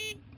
Bye.